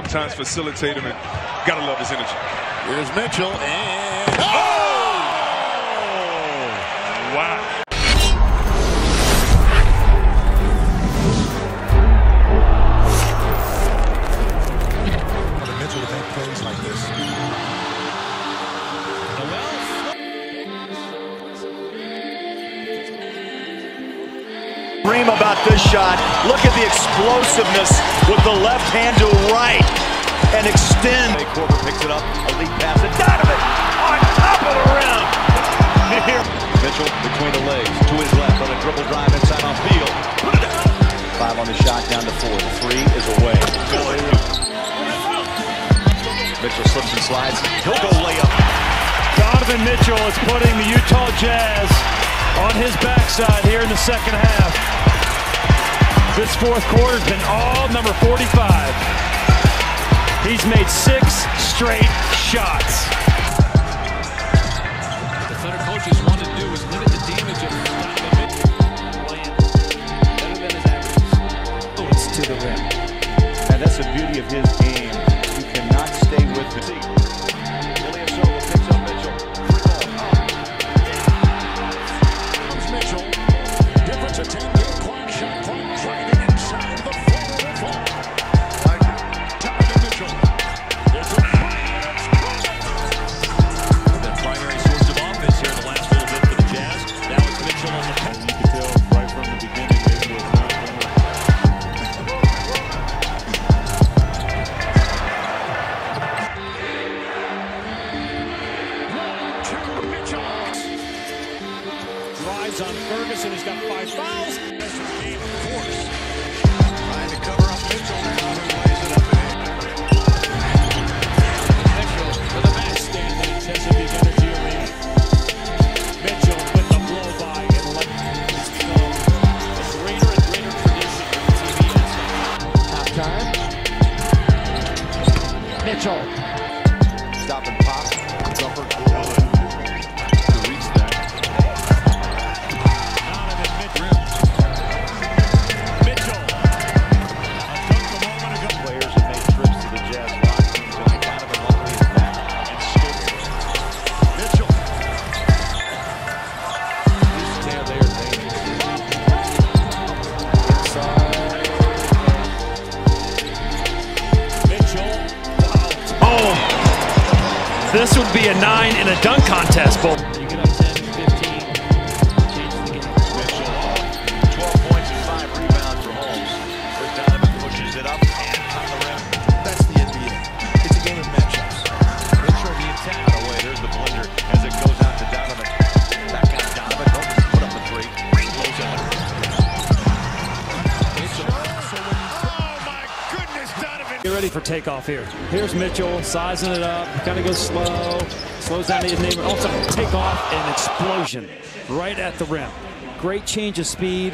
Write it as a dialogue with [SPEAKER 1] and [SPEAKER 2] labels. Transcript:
[SPEAKER 1] Times facilitate him and gotta love his energy.
[SPEAKER 2] Here's Mitchell and
[SPEAKER 1] Oh!
[SPEAKER 2] oh!
[SPEAKER 3] Wow. About this shot. Look at the explosiveness with the left hand to right and extend. Korver picks it up. A lead pass to Donovan on top of the rim. Here. Mitchell between the legs to his left on a dribble drive inside on field. Five on the shot down to four. The three is away. Mitchell slips and slides. He'll go layup.
[SPEAKER 4] Donovan Mitchell is putting the Utah Jazz on his backside here in the second half. This fourth quarter has been all number 45. He's made six straight shots.
[SPEAKER 5] The Thunder coaches want to do is limit the damage of playing better than his averages.
[SPEAKER 3] It's to the rim. And that's the beauty of his game.
[SPEAKER 4] Drives on Ferguson. He's got five fouls.
[SPEAKER 2] Game, of course. Trying to cover up Mitchell now who lays it up ahead.
[SPEAKER 5] Mitchell for the match stand in Chesapeake Energy Arena.
[SPEAKER 4] Mitchell with the blow by and
[SPEAKER 5] a greater and greater tradition in TV aspect.
[SPEAKER 6] Mitchell.
[SPEAKER 4] This would be a nine in a dunk contest, Bull. Ready for takeoff here. Here's Mitchell sizing it up. Kind of goes slow. Slows down to his neighbor. Also take off and explosion right at the rim. Great change of speed.